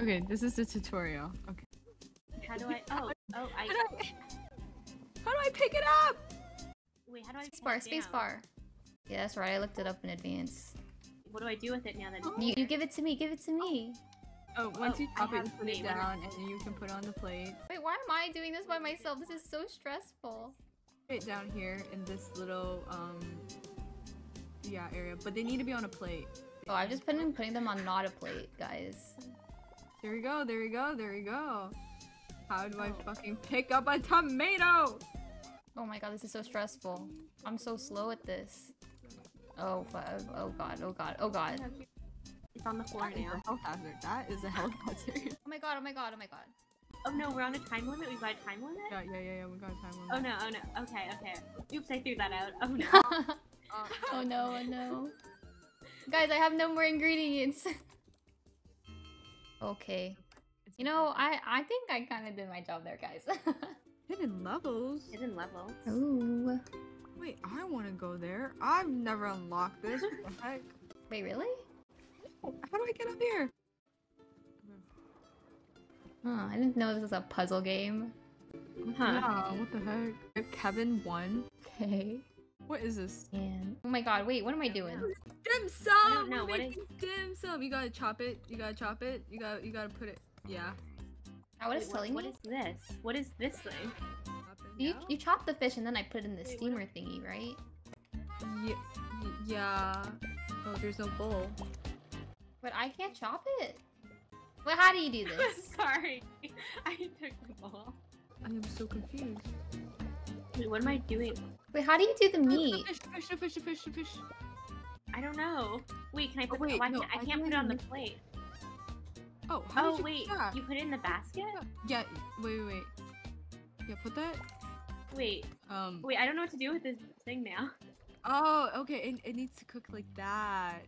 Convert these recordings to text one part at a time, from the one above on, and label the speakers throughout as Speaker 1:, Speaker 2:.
Speaker 1: Okay, this is the tutorial. Okay.
Speaker 2: How do I? Oh, oh, I.
Speaker 1: How do I, how do I pick it up?
Speaker 2: Wait, how do I?
Speaker 3: Space bar, space
Speaker 2: down?
Speaker 3: bar. Yeah, that's right. I looked it up in advance.
Speaker 2: What do I do with it now that it's
Speaker 3: You, you give it to me. Give it to me.
Speaker 1: Oh, once
Speaker 2: Oh,
Speaker 1: you
Speaker 2: I
Speaker 1: chop it,
Speaker 2: have-
Speaker 1: put it down, and then you can put it on the plate.
Speaker 3: Wait, why am I doing this by myself? This is so stressful.
Speaker 1: Put it down here in this little um, yeah area. But they need to be on a plate.
Speaker 3: Oh, I've just been putting them on not a plate, guys.
Speaker 1: There we go. There we go. There we go. How do I
Speaker 2: Oh.
Speaker 1: fucking pick up a tomato?
Speaker 3: Oh my god, this is so stressful. I'm so slow at this. Oh, fu- oh god, oh god, oh god.
Speaker 2: It's on the floor
Speaker 1: That is
Speaker 2: now.
Speaker 1: a health hazard. That is a health hazard.
Speaker 3: Oh my god, oh my god, oh my god.
Speaker 2: Oh no, we're on a time limit. We've got a time limit.
Speaker 1: yeah, yeah, yeah, yeah. We got a time oh limit.
Speaker 2: Oh no, oh no. Okay, okay. Oops, I threw that out. Oh no.
Speaker 3: Oh no, oh no. Guys, I have no more ingredients. okay.
Speaker 1: it's
Speaker 3: You know, I I think I kind of did my job there, guys.
Speaker 1: hidden levels.
Speaker 2: Hidden levels.
Speaker 3: Ooh.
Speaker 1: Wait, I want to go there. I've never unlocked this. What the heck?
Speaker 3: Wait, really?
Speaker 1: How do I get up here?
Speaker 3: Huh, I didn't know this was a puzzle game.
Speaker 2: Huh.
Speaker 1: Yeah, what the heck? Kevin won.
Speaker 3: Okay.
Speaker 1: What is this?
Speaker 3: And oh my god, wait, what am I doing?
Speaker 1: Dim sum.
Speaker 2: I don't know, what is-
Speaker 1: dim sum? You gotta chop it. You gotta chop it. You gotta you gotta put it. Yeah.
Speaker 3: Oh, what is
Speaker 2: Wait,
Speaker 3: telling
Speaker 2: What
Speaker 3: me?
Speaker 2: is this? What is this thing?
Speaker 3: You you chop the fish and then I put it in the
Speaker 2: Wait, what
Speaker 3: steamer thingy, right?
Speaker 1: Ye- y- yeah. Oh, there's no bowl.
Speaker 3: But I can't chop it. Well, how do you do this?
Speaker 2: Sorry, I took the bowl.
Speaker 1: I am so confused.
Speaker 2: Wait, what am I doing?
Speaker 3: Wait, how do you do the meat?
Speaker 1: Fish, fish, fish, fish, fish, fish.
Speaker 2: I don't know. Wait, can I put?
Speaker 1: wait,
Speaker 2: oh, I,
Speaker 1: no,
Speaker 2: can't, I
Speaker 1: I
Speaker 2: can't put it on the plate.
Speaker 1: Oh, how
Speaker 2: Oh
Speaker 1: did you
Speaker 2: wait,
Speaker 1: do that?
Speaker 2: you put it in the basket?
Speaker 1: Yeah. Wait, wait, wait. Yeah, put that.
Speaker 2: Wait,
Speaker 1: Um.
Speaker 2: wait, I don't know what to do with this thing now.
Speaker 1: Oh, okay. It, it needs to cook like that.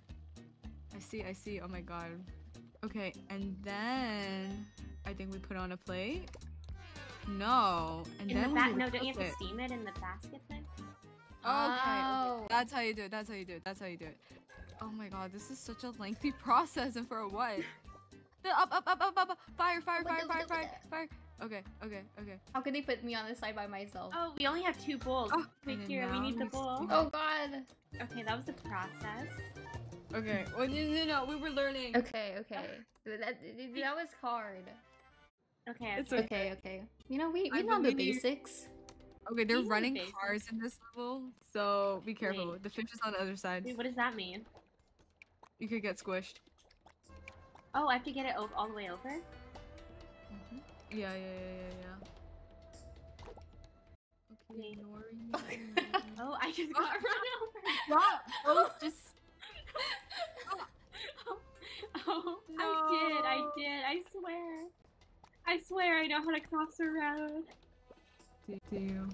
Speaker 1: I see, I see. Oh my god. Okay, and then I think we put on a plate. No, and
Speaker 2: In
Speaker 1: then
Speaker 2: the
Speaker 1: we
Speaker 2: ba- no, don't you
Speaker 1: cook
Speaker 2: have to
Speaker 1: it.
Speaker 2: steam it in the basket thing?
Speaker 1: Okay,
Speaker 3: Oh.
Speaker 1: That's how you do it. That's how you do it. That's how you do it. Oh my god, this is such a lengthy process and for what? The up, up, up, up, up, up. Fire, fire,
Speaker 3: Look,
Speaker 1: fire,
Speaker 3: look,
Speaker 1: fire,
Speaker 3: look,
Speaker 1: fire,
Speaker 3: look.
Speaker 1: fire. Okay, okay, okay.
Speaker 3: How could they put me on this side by myself?
Speaker 2: Oh, we only have two bowls.
Speaker 1: Oh,
Speaker 2: Wait
Speaker 1: and
Speaker 2: here, we
Speaker 1: now
Speaker 2: need the bowl.
Speaker 1: steam-
Speaker 3: Oh god.
Speaker 2: Okay, that was the process.
Speaker 1: Okay. Well, no, no, no. We were learning.
Speaker 3: Okay, okay. That, that, that was hard.
Speaker 2: Okay,
Speaker 1: It's
Speaker 2: okay.
Speaker 3: Okay, okay. You know, we,
Speaker 1: I
Speaker 3: we know the basics.
Speaker 1: Okay, they're
Speaker 2: These
Speaker 1: running
Speaker 2: basic.
Speaker 1: cars in this level, so be careful.
Speaker 2: Wait.
Speaker 1: The fish is on the other side.
Speaker 2: Wait, what does that mean?
Speaker 1: You could get squished.
Speaker 2: Oh, I have to get it all the way over? Mm-hmm.
Speaker 1: Yeah, yeah, yeah, yeah, yeah. Okay,
Speaker 2: Wait.
Speaker 1: ignoring me.
Speaker 2: Oh, I just got run over.
Speaker 1: Stop! Oh, just
Speaker 2: I swear I know how to cross a road.
Speaker 1: do, do you?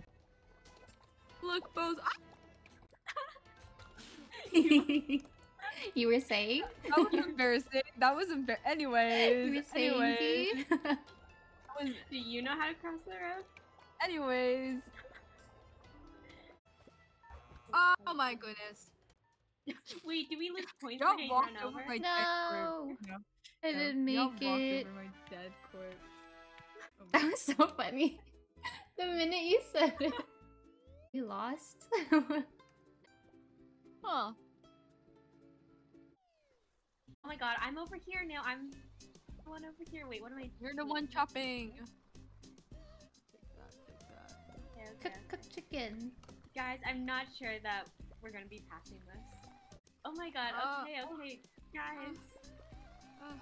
Speaker 1: Look, Bose. Ah,
Speaker 3: you were saying?
Speaker 1: that was embarrassing. That was embar. Anyways,
Speaker 3: You were saying,
Speaker 1: anyways, was,
Speaker 2: Do you know how to cross the road?
Speaker 1: anyways. Oh my goodness!
Speaker 2: Wait, do we lose points
Speaker 1: Y'all
Speaker 2: for getting
Speaker 1: walked
Speaker 2: run
Speaker 1: over
Speaker 2: over?
Speaker 1: my dead
Speaker 3: No.
Speaker 1: corpse. No,
Speaker 3: I
Speaker 1: no,
Speaker 3: didn't
Speaker 1: y'all
Speaker 3: make
Speaker 1: walked
Speaker 3: it.
Speaker 1: over my dead corpse.
Speaker 3: That was so funny. The minute you said it. You lost?
Speaker 1: Huh.
Speaker 2: Oh my god, I'm over here now. I'm the one over here. Wait, what am I?
Speaker 1: You're the one chopping. Take that, take that.
Speaker 2: Okay,
Speaker 3: cook,
Speaker 2: okay.
Speaker 3: cook chicken.
Speaker 2: Guys, I'm not sure that we're gonna be passing this. Oh my god.
Speaker 1: Uh,
Speaker 2: Okay, okay, guys.
Speaker 1: Uh, uh,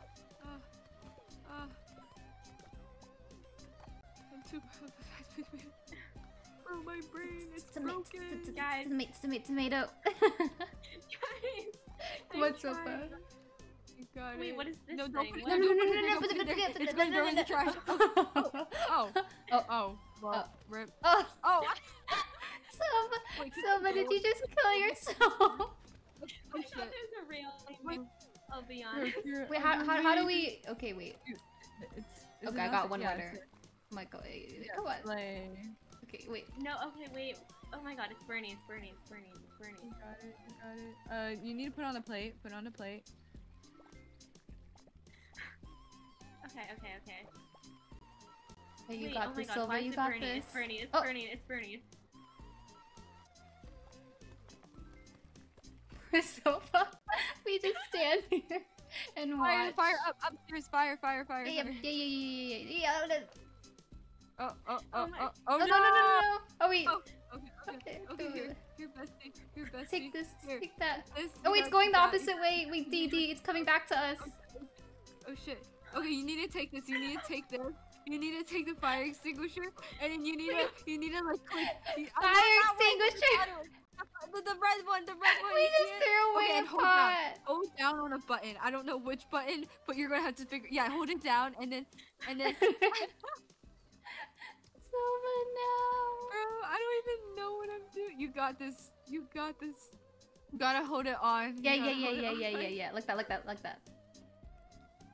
Speaker 1: I'm my brain is
Speaker 3: Tomato,
Speaker 1: broken.
Speaker 2: Guys.
Speaker 3: tomato, tomato, tomato.
Speaker 2: Guys.
Speaker 3: What's up,
Speaker 2: trying.
Speaker 1: You got
Speaker 2: Wait,
Speaker 1: it.
Speaker 2: what is this
Speaker 1: No, don't
Speaker 2: thing?
Speaker 1: put it
Speaker 2: What-
Speaker 1: there,
Speaker 3: No, no, no, no, no,
Speaker 1: don't put it
Speaker 3: no, no,
Speaker 1: It's
Speaker 3: no,
Speaker 1: been
Speaker 3: no,
Speaker 1: in the trash. Oh.
Speaker 3: no.
Speaker 1: Oh,
Speaker 3: Oh.
Speaker 1: oh, well,
Speaker 3: Oh.
Speaker 1: rip.
Speaker 3: Oh,
Speaker 1: Oh,
Speaker 3: Selma,
Speaker 1: wait,
Speaker 3: Selma, did you just kill oh, yourself?
Speaker 1: oh
Speaker 2: I thought there's a real
Speaker 1: Wait.
Speaker 2: I'll be honest.
Speaker 3: Wait, how, um, how, how do we? Okay, wait.
Speaker 1: It's, is
Speaker 3: Okay, I got one
Speaker 1: yeah,
Speaker 3: letter.
Speaker 1: It's-
Speaker 3: Oh my god,
Speaker 1: yeah,
Speaker 3: come on.
Speaker 1: Slay.
Speaker 3: Okay, wait.
Speaker 2: No, okay, wait. Oh my god, it's burning, it's burning, it's burning, it's
Speaker 1: You
Speaker 2: burning.
Speaker 1: got it, you got it. Uh, you need to put on a plate. Put on a plate.
Speaker 2: Okay, okay, okay.
Speaker 3: Hey, you
Speaker 2: Wait,
Speaker 3: got
Speaker 2: oh my
Speaker 3: this,
Speaker 2: Sylva.
Speaker 3: You got
Speaker 2: burning?
Speaker 3: this.
Speaker 2: It's burning, it's
Speaker 3: Oh.
Speaker 2: burning, it's burning.
Speaker 3: Sylva, we just stand here and
Speaker 1: Fire,
Speaker 3: watch.
Speaker 1: fire, up, upstairs, fire, fire, fire.
Speaker 3: Yeah,
Speaker 1: fire.
Speaker 3: yeah, yeah, yeah, yeah, yeah, yeah.
Speaker 1: Oh, oh,
Speaker 2: Oh
Speaker 1: oh, oh, oh,
Speaker 3: Oh,
Speaker 1: no!
Speaker 3: no, no, no. Oh, wait.
Speaker 1: Oh, Okay, okay,
Speaker 3: Okay,
Speaker 1: here,
Speaker 3: it.
Speaker 1: here, bestie, here, bestie.
Speaker 3: Take this, take that.
Speaker 1: this,
Speaker 3: Oh,
Speaker 1: you
Speaker 3: it's going the opposite way. Wait, DD, it's coming back to us.
Speaker 1: Oh shit. Okay, you need to take this. You need to take this. You need to take the fire extinguisher, and then you need to, you need to like click. Oh,
Speaker 3: Fire extinguisher.
Speaker 1: the. The, the red one, the red one.
Speaker 3: We just
Speaker 1: it?
Speaker 3: threw away
Speaker 1: Okay,
Speaker 3: a
Speaker 1: and hold down.
Speaker 3: pot.
Speaker 1: Hold down on a button. I don't know which button, but you're gonna have to figure. Yeah, hold it down, and then, and then.
Speaker 3: Sylva, no.
Speaker 1: Bro, I don't even know what I'm doing. You got this. You got this. You gotta hold it on. You
Speaker 3: Yeah, yeah, yeah, yeah, yeah, yeah, yeah. Like that, like that, like that.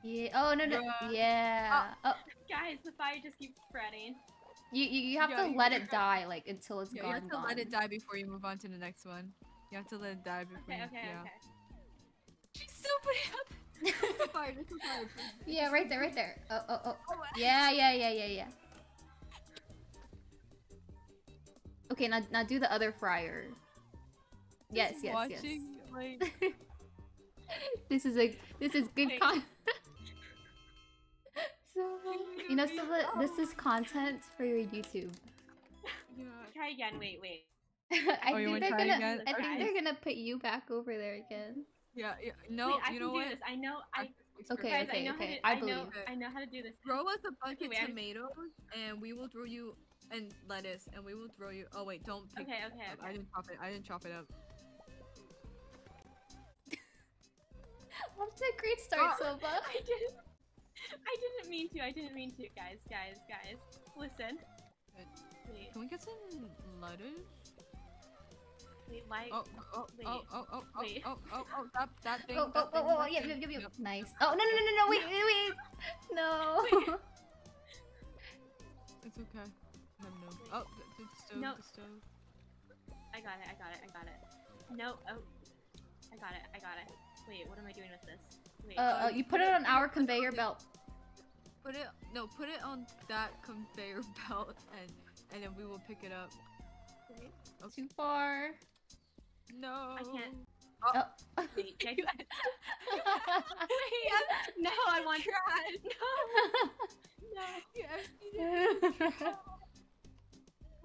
Speaker 3: Yeah. Oh no, no.
Speaker 1: Bruh.
Speaker 3: Yeah. Oh, oh.
Speaker 2: Guys, the fire just keeps spreading.
Speaker 3: you you, you have
Speaker 1: Yeah,
Speaker 3: to
Speaker 1: you
Speaker 3: let
Speaker 1: gotta-
Speaker 3: it die like until it's
Speaker 1: Yeah,
Speaker 3: gone.
Speaker 1: you have to
Speaker 3: gone.
Speaker 1: let it die before you move on to the next one. You have to let it die before.
Speaker 2: Okay,
Speaker 1: you,
Speaker 2: okay,
Speaker 1: yeah.
Speaker 2: okay.
Speaker 1: She's still putting out. This is fire. Fire.
Speaker 3: Yeah, right there, right there. Oh, oh, oh.
Speaker 1: Oh,
Speaker 3: Yeah, yeah, yeah, yeah, yeah. Okay, now now do the other fryer. Yes,
Speaker 1: just
Speaker 3: yes,
Speaker 1: watching, Like,
Speaker 3: yes. this is a this is good
Speaker 2: Okay.
Speaker 3: content. you know, Sylva, this is content for your YouTube.
Speaker 1: yeah.
Speaker 2: Try again, wait, wait.
Speaker 3: I
Speaker 1: Oh, you
Speaker 3: think
Speaker 1: wanna
Speaker 3: they're
Speaker 1: try
Speaker 3: gonna.
Speaker 1: again?
Speaker 3: I think they're gonna put you back over there again.
Speaker 1: Yeah, yeah. No,
Speaker 2: wait, I
Speaker 1: you know what?
Speaker 2: this. I know, I,
Speaker 3: Okay,
Speaker 2: guys,
Speaker 3: okay,
Speaker 2: I know
Speaker 3: okay.
Speaker 2: how to,
Speaker 3: I
Speaker 2: I, know,
Speaker 3: believe.
Speaker 2: I know how to do this.
Speaker 1: Throw us a bunch
Speaker 2: Okay,
Speaker 1: of
Speaker 2: wait, I'm-
Speaker 1: tomatoes, and we will throw you and lettuce, and we will throw you. Oh wait, don't pick.
Speaker 2: Okay, okay,
Speaker 1: up. I didn't chop it. I didn't chop it up.
Speaker 3: Off to a great start,
Speaker 1: Oh.
Speaker 3: Sylva.
Speaker 2: I didn't, I didn't mean to, I didn't mean to, guys, guys, guys. Listen. Wait,
Speaker 1: Can we get some lettuce?
Speaker 2: wait, why?
Speaker 1: Oh, oh, oh,
Speaker 2: Wait.
Speaker 1: oh, oh, oh, oh,
Speaker 2: Wait.
Speaker 1: oh, oh, oh, that, that thing.
Speaker 3: Oh,
Speaker 1: that
Speaker 3: oh, oh,
Speaker 1: thing,
Speaker 3: oh,
Speaker 1: that
Speaker 3: yep,
Speaker 1: thing.
Speaker 3: yep, yep, yep.
Speaker 1: Yep.
Speaker 3: Nice. Oh, no, no, no, no, no, wait, wait, wait. No.
Speaker 1: It's okay. I have no. Oh, the, the stove,
Speaker 2: No.
Speaker 1: the stove.
Speaker 2: I got it, I got it, I got it. No, oh. I got it, I got it. Wait, what am I doing with this? Wait.
Speaker 3: Uh, uh, you put it on our conveyor belt.
Speaker 1: Put it, no, put it on that conveyor belt, and and then we will pick it up.
Speaker 2: wait,
Speaker 3: Too far.
Speaker 1: No.
Speaker 2: I can't.
Speaker 3: Oh.
Speaker 2: Wait, I Wait, no, I want to. No, no.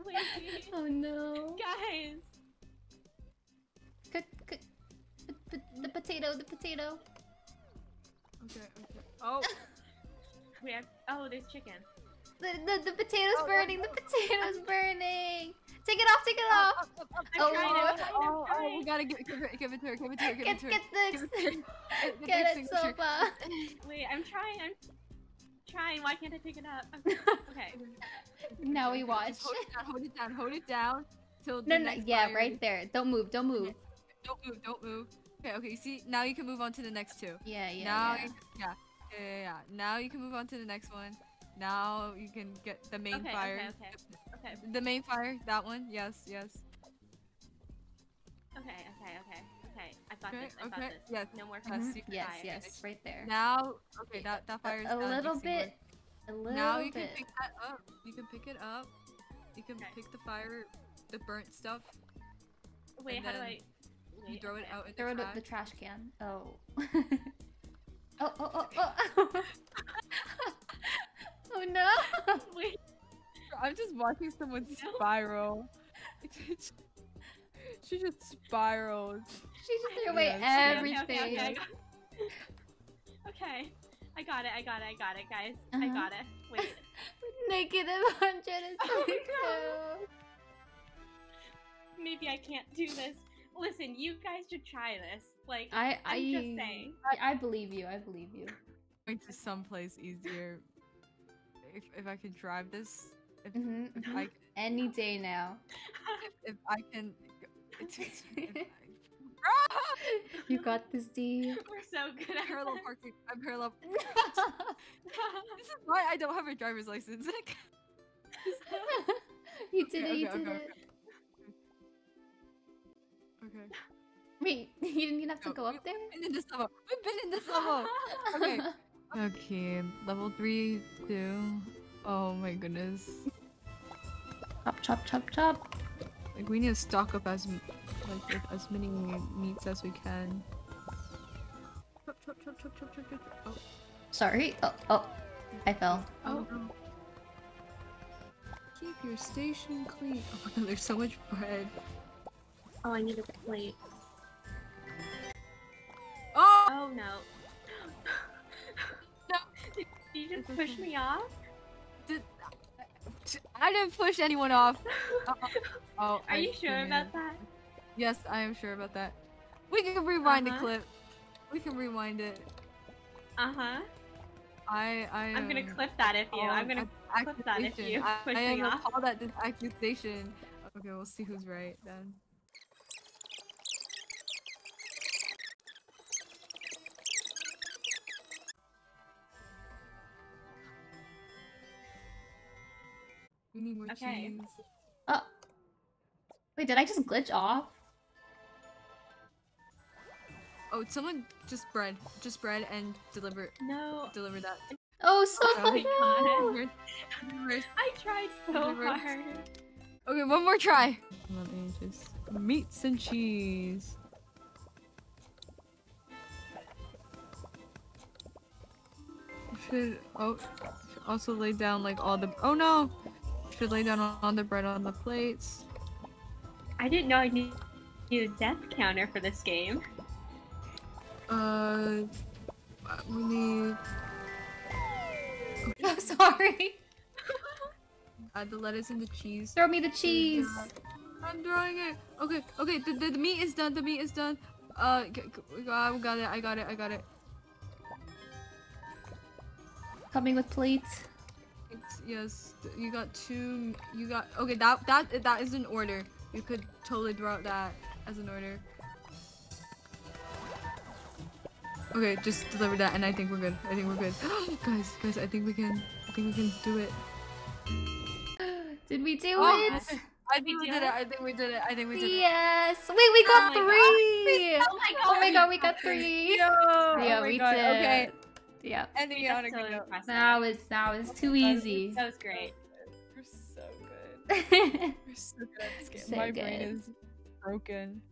Speaker 2: Wait,
Speaker 3: oh no.
Speaker 2: guys.
Speaker 3: Cook, cook. The, the, the potato, the potato.
Speaker 1: Okay, okay. Oh,
Speaker 2: Wait, I, oh, there's chicken.
Speaker 3: The, the, the potato's
Speaker 1: Oh,
Speaker 3: burning, the potato's burning. Take it off, take it off.
Speaker 1: up, up, up.
Speaker 2: I'm
Speaker 3: Oh,
Speaker 2: trying,
Speaker 3: oh,
Speaker 2: I'm trying,
Speaker 1: Oh, oh, we gotta get, give it, give it to her, give it to her, give
Speaker 3: Get,
Speaker 1: it to her.
Speaker 3: get
Speaker 1: Give
Speaker 3: this.
Speaker 1: it to her. Get the
Speaker 3: Get it,
Speaker 1: extinguisher.
Speaker 3: Sylva.
Speaker 2: Wait, I'm trying, I'm trying. Why can't I pick it up? Okay. okay.
Speaker 3: Now we
Speaker 1: Okay,
Speaker 3: watch.
Speaker 1: Just hold it down, hold it down, hold it down. Till the
Speaker 3: No, no,
Speaker 1: next
Speaker 3: yeah,
Speaker 1: fire-
Speaker 3: right there. Don't move, don't move.
Speaker 1: Don't move, don't move. Okay, okay, see, now you can move on to the next two.
Speaker 3: Yeah, yeah,
Speaker 1: now,
Speaker 3: yeah.
Speaker 1: You, yeah, yeah, yeah, yeah. Now you can move on to the next one. Now you can get the main
Speaker 2: Okay,
Speaker 1: fire.
Speaker 2: okay, okay. Okay,
Speaker 1: The main fire, that one, yes, yes.
Speaker 2: okay, okay, okay, okay. I've got
Speaker 1: Okay,
Speaker 2: this, I've
Speaker 1: okay,
Speaker 2: got this.
Speaker 1: yes.
Speaker 2: No more
Speaker 1: mm-hmm.
Speaker 3: Yes,
Speaker 2: Yes,
Speaker 3: yes, right there.
Speaker 1: Now, okay, that, that fire is
Speaker 3: a, a little bit. A little
Speaker 1: Now you
Speaker 3: bit.
Speaker 1: can pick that up. You can pick it up. You can
Speaker 2: Okay.
Speaker 1: pick the fire, the burnt stuff.
Speaker 2: Wait,
Speaker 1: and
Speaker 2: how do
Speaker 1: then
Speaker 2: I?
Speaker 1: You
Speaker 2: Wait,
Speaker 1: throw it out in
Speaker 3: Throw
Speaker 1: the
Speaker 3: it at the
Speaker 1: trash.
Speaker 3: trash can. Oh. oh, oh, oh, oh. oh no!
Speaker 2: Wait,
Speaker 1: I'm just watching someone
Speaker 2: No.
Speaker 1: spiral. she just spiraled.
Speaker 3: She just threw away
Speaker 1: Yes.
Speaker 2: okay,
Speaker 3: everything.
Speaker 2: Okay, okay, okay, I got okay. I got it, I got it, I got it, guys. I
Speaker 3: Uh-huh.
Speaker 2: got it. Wait.
Speaker 3: Negative 122.
Speaker 2: Oh, Maybe I can't do this. Listen, you guys should try this. Like,
Speaker 3: I, I,
Speaker 2: I'm just saying.
Speaker 3: I, I believe you. I believe you.
Speaker 1: Going to someplace easier. If if I can drive this, if,
Speaker 3: hmm
Speaker 1: if I
Speaker 3: Any day now.
Speaker 1: if I can. If I,
Speaker 3: You got this, Dee.
Speaker 2: We're so good at
Speaker 1: parallel parking. I'm parallel. This is why I don't have a driver's license.
Speaker 3: you did
Speaker 1: Okay,
Speaker 3: it. You
Speaker 1: okay,
Speaker 3: did
Speaker 1: okay,
Speaker 3: it.
Speaker 1: okay.
Speaker 3: Wait, you didn't even have to
Speaker 1: No,
Speaker 3: go up there.
Speaker 1: Been in this level. We've been in this level. Okay. Okay, level three, two. Oh my goodness.
Speaker 3: Chop, chop, chop, chop.
Speaker 1: Like we need to stock up as like with as many meats as we can. Chop, chop, chop, chop, chop, chop, chop. Oh,
Speaker 3: Sorry. Oh, oh. I fell.
Speaker 1: oh. Keep your station clean. Oh my god, there's so much bread.
Speaker 2: Oh, I need a plate.
Speaker 1: Oh!
Speaker 2: Oh no.
Speaker 1: No.
Speaker 2: Did you just
Speaker 1: It's
Speaker 2: push me off?
Speaker 1: I didn't push anyone off. Uh, oh,
Speaker 2: Are
Speaker 1: I
Speaker 2: you sure
Speaker 1: did.
Speaker 2: about that?
Speaker 1: Yes, I am sure about that. We can rewind
Speaker 2: Uh-huh.
Speaker 1: the clip. We can rewind it.
Speaker 2: Uh huh.
Speaker 1: I I.
Speaker 2: I'm gonna clip that if you. I'm gonna. clip that if you
Speaker 1: I,
Speaker 2: push
Speaker 1: I am
Speaker 2: me off.
Speaker 1: appalled at this accusation. Okay, we'll see who's right then. We need more
Speaker 2: Okay.
Speaker 1: cheese.
Speaker 3: Oh. Wait, did I just glitch off?
Speaker 1: Oh, someone just bread, just bread, and deliver
Speaker 2: No.
Speaker 1: deliver that.
Speaker 3: Oh, oh so
Speaker 2: Oh my God.
Speaker 1: Reverse- reverse.
Speaker 2: I tried so
Speaker 1: Reverse.
Speaker 2: hard.
Speaker 1: Okay, one more try. Let me just meats and cheese. Should oh should also lay down like all the oh no should lay down all, all the bread on the plates.
Speaker 2: I didn't know I need need a death counter for this game.
Speaker 1: Uh, we need
Speaker 3: I'm sorry.
Speaker 1: add the lettuce and the cheese.
Speaker 3: Throw me the cheese.
Speaker 1: I'm throwing it. Okay, okay. The, the, the meat is done. The meat is done. Uh, g- g- I got it. I got it. I got it.
Speaker 3: Coming with plates.
Speaker 1: Yes, you got two. You got okay. That that that is an order. You could totally throw out that as an order. Okay, just deliver that, and I think we're good. I think we're good. guys, guys, I think we can. I think we can do it.
Speaker 3: Did we do
Speaker 1: Oh,
Speaker 3: it?
Speaker 1: I think we did it. I think we did it. I think we did it.
Speaker 3: Yes. Wait, we oh got
Speaker 2: my God.
Speaker 3: Oh three.
Speaker 2: Oh my god.
Speaker 3: Oh my god, we got three.
Speaker 1: Yo,
Speaker 3: Yeah,
Speaker 1: oh
Speaker 3: we
Speaker 1: God,
Speaker 3: did.
Speaker 1: Okay,
Speaker 3: Yeah.
Speaker 1: ending it
Speaker 2: That's
Speaker 1: on a
Speaker 2: so
Speaker 1: good note.
Speaker 2: impressive.
Speaker 3: That was that was oh too easy.
Speaker 2: That was great.
Speaker 1: We're so good.
Speaker 3: That's
Speaker 1: We're so good at this game.
Speaker 3: So
Speaker 1: My brain is broken.